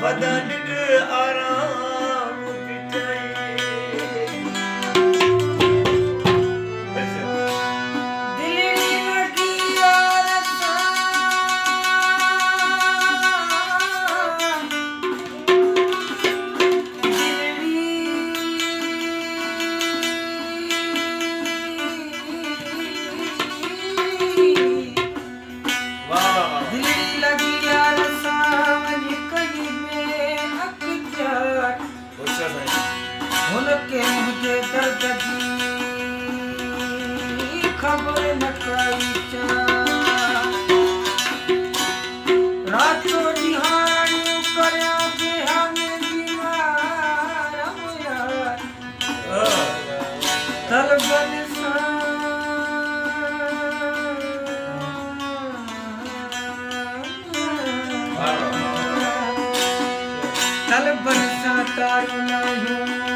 Vatanını ara. करुण हूँ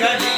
गली